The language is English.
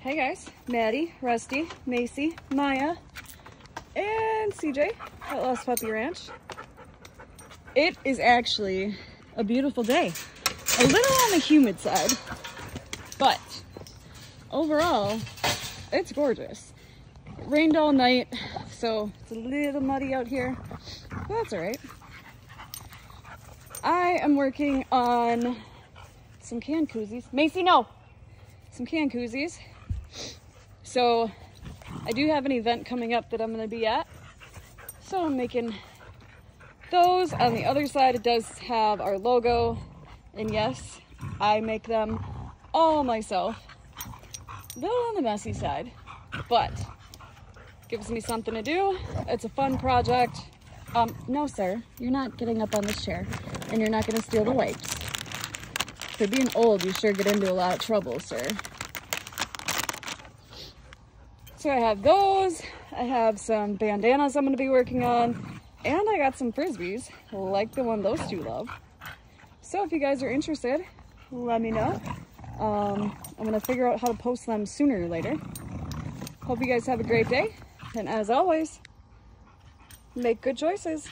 Hey guys, Maddie, Rusty, Macy, Maya, and CJ at Lost Puppy Ranch. It is actually a beautiful day. A little on the humid side, but overall, it's gorgeous. It rained all night, so it's a little muddy out here, but that's all right. I am working on some can koozies. Macy, no! Some can koozies. So I do have an event coming up that I'm going to be at. So I'm making those. On the other side, it does have our logo. And yes, I make them all myself. A little on the messy side, but gives me something to do. It's a fun project. Um, no, sir, you're not getting up on this chair and you're not going to steal the wipes. For being old, you sure get into a lot of trouble, sir. So I have those. I have some bandanas I'm to be working on. And I got some frisbees, like the one those two love. So if you guys are interested, let me know. Um, I'm to figure out how to post them sooner or later. Hope you guys have a great day. And as always, make good choices.